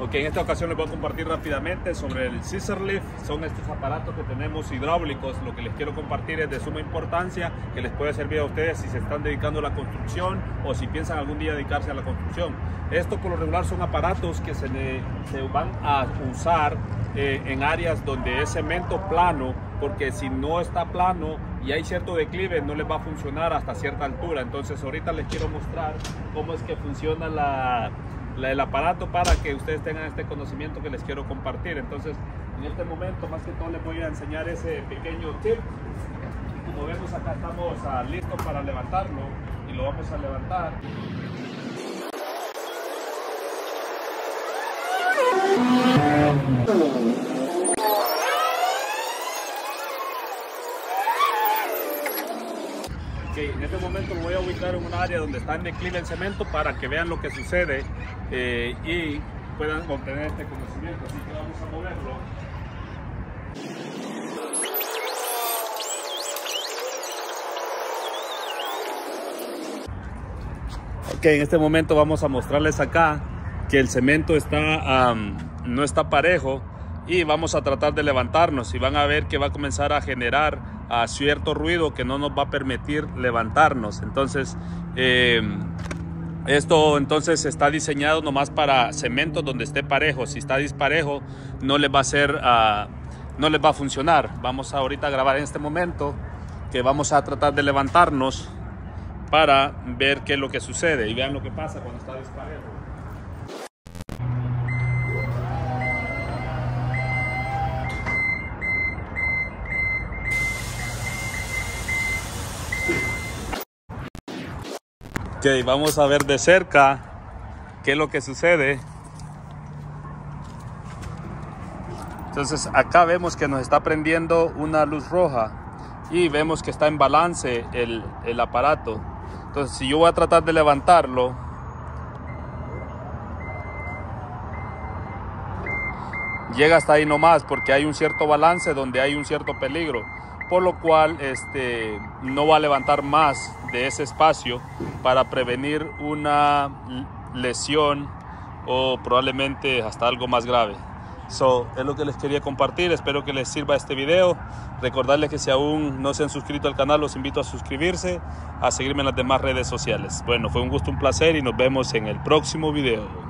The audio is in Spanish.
Ok, en esta ocasión les voy a compartir rápidamente sobre el Scissor Lift. Son estos aparatos que tenemos hidráulicos. Lo que les quiero compartir es de suma importancia que les puede servir a ustedes si se están dedicando a la construcción o si piensan algún día dedicarse a la construcción. Esto por lo regular son aparatos que se, se van a usar eh, en áreas donde es cemento plano, porque si no está plano y hay cierto declive no les va a funcionar hasta cierta altura. Entonces ahorita les quiero mostrar cómo es que funciona la el aparato para que ustedes tengan este conocimiento que les quiero compartir. Entonces, en este momento, más que todo, les voy a enseñar ese pequeño tip. Como vemos acá estamos ah, listos para levantarlo y lo vamos a levantar. En este momento lo voy a ubicar en un área donde está en declive el cemento para que vean lo que sucede eh, y puedan obtener este conocimiento. Así que vamos a moverlo. Ok, en este momento vamos a mostrarles acá que el cemento está, no está parejo y vamos a tratar de levantarnos y van a ver que va a comenzar a generar a cierto ruido que no nos va a permitir levantarnos. Entonces, eh, esto entonces está diseñado nomás para cementos donde esté parejo. Si está disparejo, no les va a ser, ah, no les va a funcionar. Vamos ahorita a grabar en este momento que vamos a tratar de levantarnos para ver qué es lo que sucede y vean lo que pasa cuando está disparejo. Ok, vamos a ver de cerca qué es lo que sucede. Entonces acá vemos que nos está prendiendo una luz roja y vemos que está en balance el, el aparato. Entonces si yo voy a tratar de levantarlo, llega hasta ahí nomás porque hay un cierto balance donde hay un cierto peligro por lo cual este, no va a levantar más de ese espacio para prevenir una lesión o probablemente hasta algo más grave. So, es lo que les quería compartir, espero que les sirva este video. Recordarles que si aún no se han suscrito al canal, los invito a suscribirse, a seguirme en las demás redes sociales. Bueno, fue un gusto, un placer y nos vemos en el próximo video.